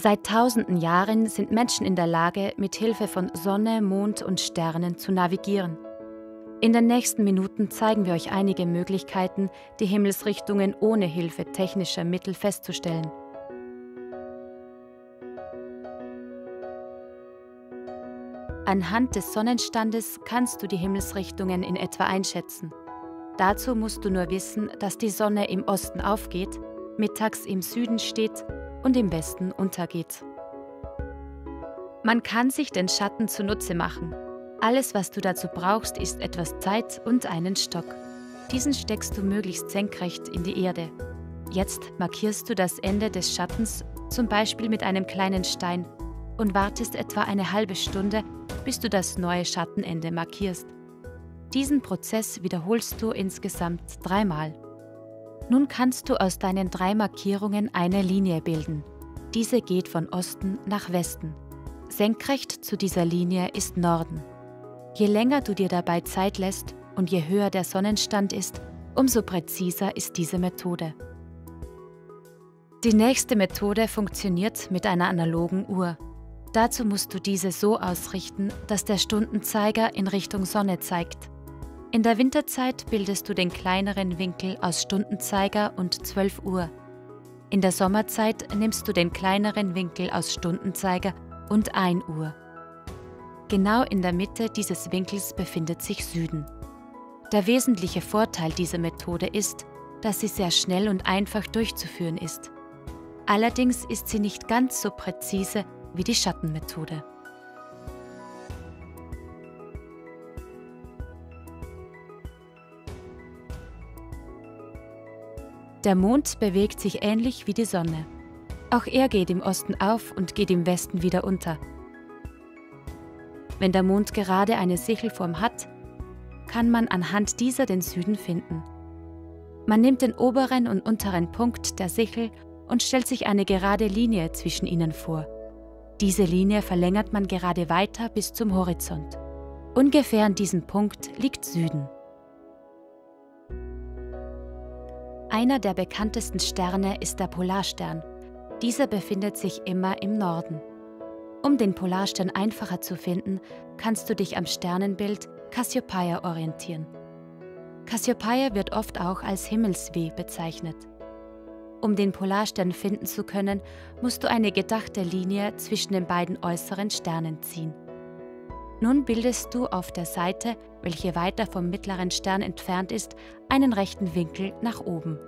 Seit tausenden Jahren sind Menschen in der Lage, mit Hilfe von Sonne, Mond und Sternen zu navigieren. In den nächsten Minuten zeigen wir euch einige Möglichkeiten, die Himmelsrichtungen ohne Hilfe technischer Mittel festzustellen. Anhand des Sonnenstandes kannst du die Himmelsrichtungen in etwa einschätzen. Dazu musst du nur wissen, dass die Sonne im Osten aufgeht, mittags im Süden steht und im Westen untergeht. Man kann sich den Schatten zunutze machen. Alles, was du dazu brauchst, ist etwas Zeit und einen Stock. Diesen steckst du möglichst senkrecht in die Erde. Jetzt markierst du das Ende des Schattens zum Beispiel mit einem kleinen Stein und wartest etwa eine halbe Stunde, bis du das neue Schattenende markierst. Diesen Prozess wiederholst du insgesamt dreimal. Nun kannst du aus deinen drei Markierungen eine Linie bilden. Diese geht von Osten nach Westen. Senkrecht zu dieser Linie ist Norden. Je länger du dir dabei Zeit lässt und je höher der Sonnenstand ist, umso präziser ist diese Methode. Die nächste Methode funktioniert mit einer analogen Uhr. Dazu musst du diese so ausrichten, dass der Stundenzeiger in Richtung Sonne zeigt. In der Winterzeit bildest du den kleineren Winkel aus Stundenzeiger und 12 Uhr. In der Sommerzeit nimmst du den kleineren Winkel aus Stundenzeiger und 1 Uhr. Genau in der Mitte dieses Winkels befindet sich Süden. Der wesentliche Vorteil dieser Methode ist, dass sie sehr schnell und einfach durchzuführen ist. Allerdings ist sie nicht ganz so präzise wie die Schattenmethode. Der Mond bewegt sich ähnlich wie die Sonne. Auch er geht im Osten auf und geht im Westen wieder unter. Wenn der Mond gerade eine Sichelform hat, kann man anhand dieser den Süden finden. Man nimmt den oberen und unteren Punkt der Sichel und stellt sich eine gerade Linie zwischen ihnen vor. Diese Linie verlängert man gerade weiter bis zum Horizont. Ungefähr an diesem Punkt liegt Süden. Einer der bekanntesten Sterne ist der Polarstern. Dieser befindet sich immer im Norden. Um den Polarstern einfacher zu finden, kannst du dich am Sternenbild Cassiopeia orientieren. Cassiopeia wird oft auch als Himmelsweh bezeichnet. Um den Polarstern finden zu können, musst du eine gedachte Linie zwischen den beiden äußeren Sternen ziehen. Nun bildest du auf der Seite, welche weiter vom mittleren Stern entfernt ist, einen rechten Winkel nach oben.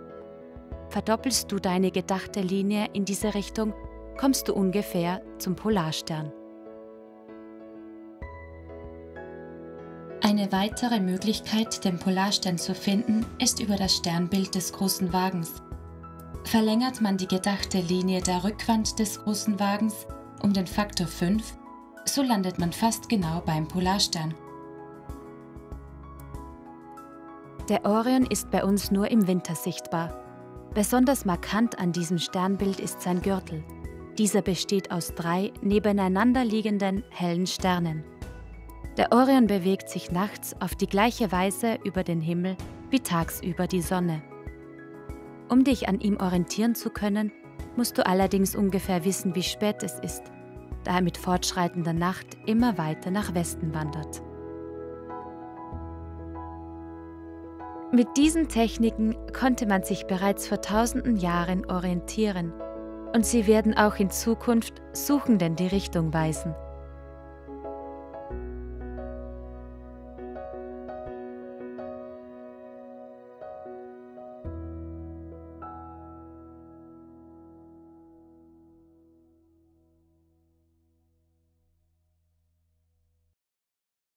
Verdoppelst du deine gedachte Linie in diese Richtung, kommst du ungefähr zum Polarstern. Eine weitere Möglichkeit, den Polarstern zu finden, ist über das Sternbild des großen Wagens. Verlängert man die gedachte Linie der Rückwand des großen Wagens um den Faktor 5, so landet man fast genau beim Polarstern. Der Orion ist bei uns nur im Winter sichtbar. Besonders markant an diesem Sternbild ist sein Gürtel. Dieser besteht aus drei nebeneinander liegenden hellen Sternen. Der Orion bewegt sich nachts auf die gleiche Weise über den Himmel wie tagsüber die Sonne. Um dich an ihm orientieren zu können, musst du allerdings ungefähr wissen, wie spät es ist da er mit fortschreitender Nacht immer weiter nach Westen wandert. Mit diesen Techniken konnte man sich bereits vor tausenden Jahren orientieren und sie werden auch in Zukunft Suchenden die Richtung weisen.